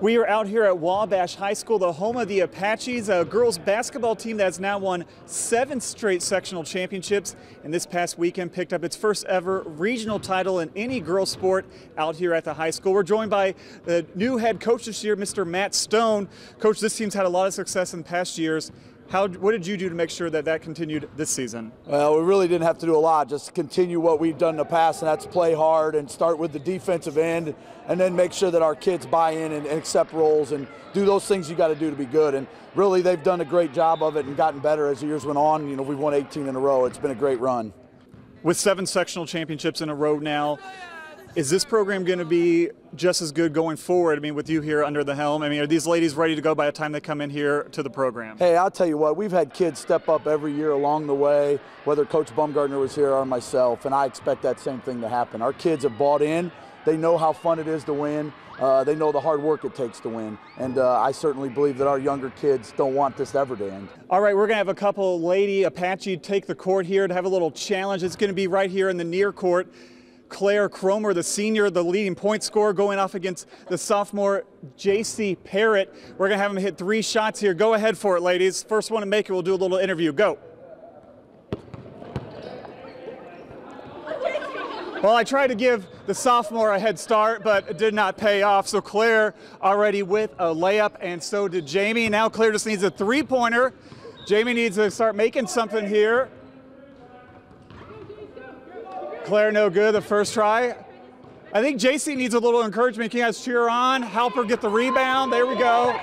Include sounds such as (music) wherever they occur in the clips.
We are out here at Wabash High School, the home of the Apaches, a girls basketball team that has now won seven straight sectional championships, and this past weekend picked up its first ever regional title in any girls sport out here at the high school. We're joined by the new head coach this year, Mr. Matt Stone. Coach, this team's had a lot of success in past years. How, what did you do to make sure that that continued this season? Well, we really didn't have to do a lot, just continue what we've done in the past, and that's play hard and start with the defensive end, and then make sure that our kids buy in and, and accept roles and do those things you got to do to be good. And really, they've done a great job of it and gotten better as the years went on. You know, we've won 18 in a row. It's been a great run. With seven sectional championships in a row now, is this program going to be just as good going forward? I mean, with you here under the helm, I mean, are these ladies ready to go by the time they come in here to the program? Hey, I'll tell you what, we've had kids step up every year along the way, whether Coach Bumgardner was here or myself, and I expect that same thing to happen. Our kids have bought in. They know how fun it is to win. Uh, they know the hard work it takes to win. And uh, I certainly believe that our younger kids don't want this ever to end. All right, we're going to have a couple lady Apache take the court here to have a little challenge. It's going to be right here in the near court. Claire Cromer, the senior, the leading point scorer, going off against the sophomore J.C. Parrott. We're going to have him hit three shots here. Go ahead for it, ladies. First one to make it, we'll do a little interview. Go. Well, I tried to give the sophomore a head start, but it did not pay off. So Claire already with a layup, and so did Jamie. Now Claire just needs a three-pointer. Jamie needs to start making something here. Claire no good the first try. I think JC needs a little encouragement. Can you guys cheer on? Help her get the rebound. There we go.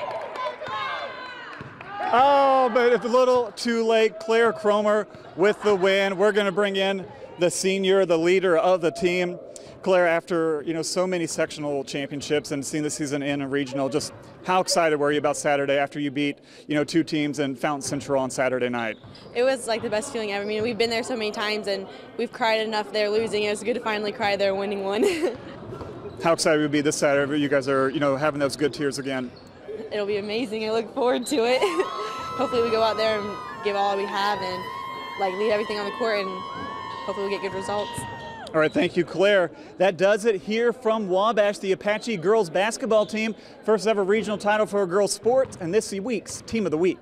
Oh, but it's a little too late. Claire Cromer with the win. We're going to bring in the senior, the leader of the team. Claire, after you know so many sectional championships and seeing the season in a regional, just how excited were you about Saturday after you beat you know two teams in Fountain Central on Saturday night? It was like the best feeling ever. I mean, we've been there so many times and we've cried enough there losing. It was good to finally cry there winning one. (laughs) how excited would be this Saturday? You guys are you know having those good tears again. It'll be amazing. I look forward to it. (laughs) Hopefully, we go out there and give all we have and like lead everything on the court and hopefully we get good results. All right, thank you, Claire. That does it here from Wabash, the Apache girls basketball team. First ever regional title for girls sport, and this week's Team of the Week.